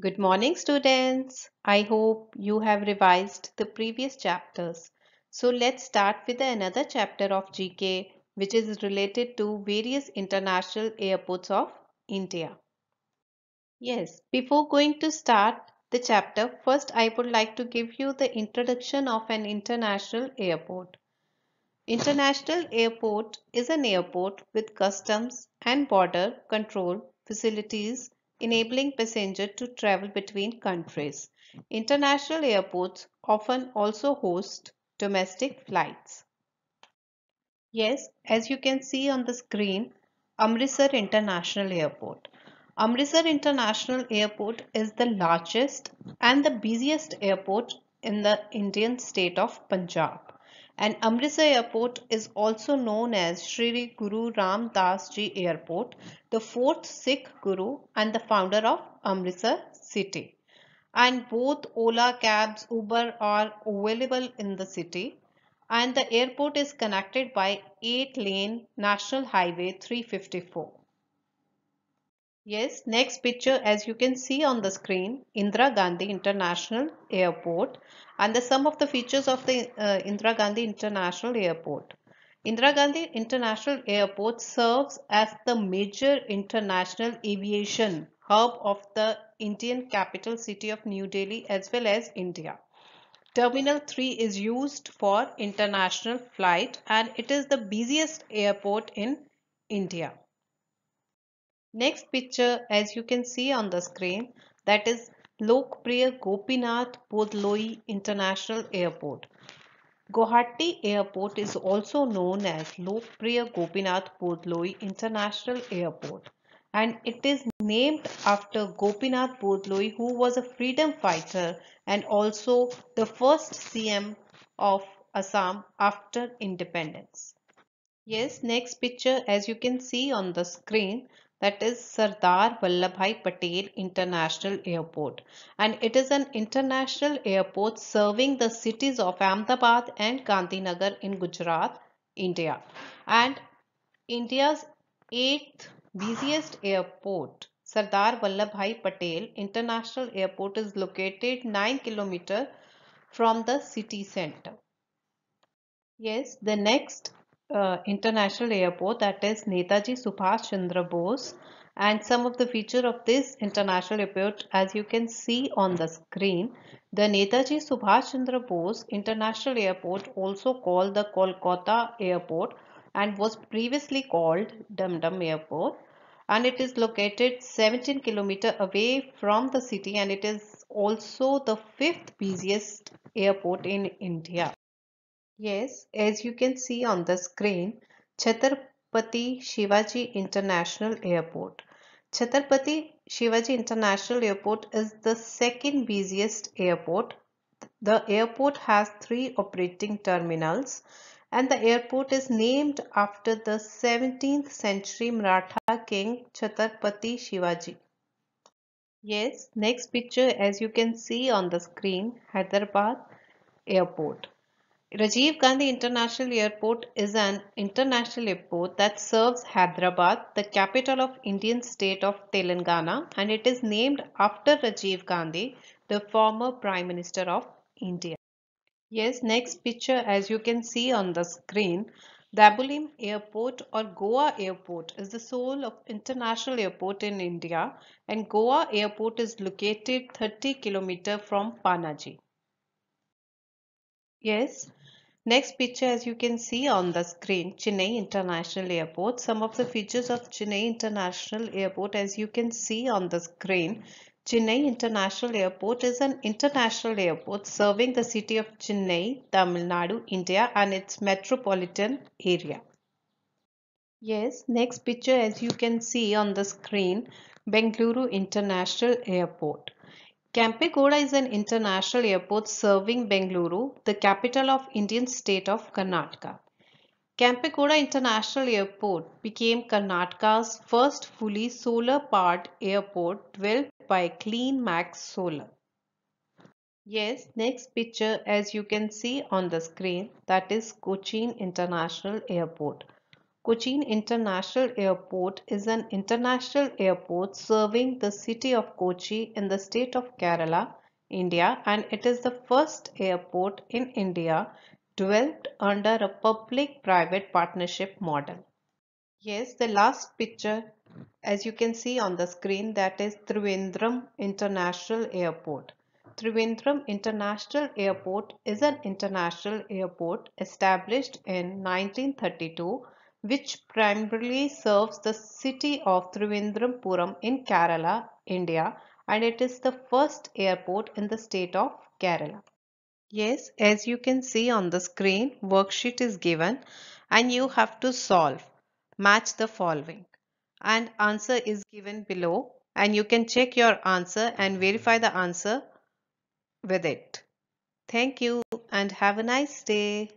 Good morning, students. I hope you have revised the previous chapters. So let's start with another chapter of GK, which is related to various international airports of India. Yes, before going to start the chapter, first I would like to give you the introduction of an international airport. International airport is an airport with customs and border control facilities enabling passengers to travel between countries. International airports often also host domestic flights. Yes, as you can see on the screen, Amritsar International Airport. Amritsar International Airport is the largest and the busiest airport in the Indian state of Punjab. And Amritsar Airport is also known as Sri Guru Ram Das Ji Airport, the fourth Sikh Guru and the founder of Amritsar city. And both Ola cabs, Uber are available in the city. And the airport is connected by 8 lane National Highway 354. Yes, next picture as you can see on the screen, Indira Gandhi International Airport and the some of the features of the uh, Indira Gandhi International Airport. Indira Gandhi International Airport serves as the major international aviation hub of the Indian capital city of New Delhi as well as India. Terminal 3 is used for international flight and it is the busiest airport in India. Next picture as you can see on the screen that is Lokpriya Gopinath Bordoloi International Airport. Guwahati Airport is also known as Lokpriya Gopinath Bordoloi International Airport and it is named after Gopinath Bordoloi who was a freedom fighter and also the first CM of Assam after independence. Yes, next picture as you can see on the screen that is Sardar Vallabhbhai Patel International Airport and it is an international airport serving the cities of Ahmedabad and Gandhinagar in Gujarat, India and India's eighth busiest airport Sardar Vallabhbhai Patel International Airport is located 9 km from the city center. Yes, the next uh, international airport that is Netaji Subhash Chandra Bose and some of the feature of this international airport as you can see on the screen the Netaji Subhash Chandra Bose International Airport also called the Kolkata Airport and was previously called Dum Dum Airport and it is located 17 kilometer away from the city and it is also the fifth busiest airport in India. Yes, as you can see on the screen, Chhatrapati Shivaji International Airport. Chhatrapati Shivaji International Airport is the second busiest airport. The airport has three operating terminals and the airport is named after the 17th century Maratha king Chhatrapati Shivaji. Yes, next picture as you can see on the screen, Hyderabad Airport. Rajiv Gandhi International Airport is an international airport that serves Hyderabad, the capital of Indian state of Telangana, and it is named after Rajiv Gandhi, the former Prime Minister of India. Yes, next picture as you can see on the screen, Dabolim Airport or Goa Airport is the sole of international airport in India and Goa Airport is located 30 km from Panaji. Yes, Next picture as you can see on the screen, Chennai International Airport. Some of the features of Chennai International Airport as you can see on the screen. Chennai International Airport is an international airport serving the city of Chennai, Tamil Nadu, India and its metropolitan area. Yes, next picture as you can see on the screen, Bengaluru International Airport. Kempegowda is an international airport serving Bengaluru, the capital of Indian state of Karnataka. Kempegowda International Airport became Karnataka's first fully solar-powered airport developed by Clean Max Solar. Yes, next picture as you can see on the screen that is Cochin International Airport. Cochin International Airport is an international airport serving the city of Kochi in the state of Kerala, India and it is the first airport in India developed under a public-private partnership model. Yes, the last picture as you can see on the screen that is Trivandrum International Airport. Trivandrum International Airport is an international airport established in 1932 which primarily serves the city of Trivandrum in Kerala, India and it is the first airport in the state of Kerala. Yes, as you can see on the screen, worksheet is given and you have to solve. Match the following and answer is given below and you can check your answer and verify the answer with it. Thank you and have a nice day.